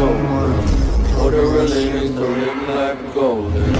shoulder. Motor related to ring like golden.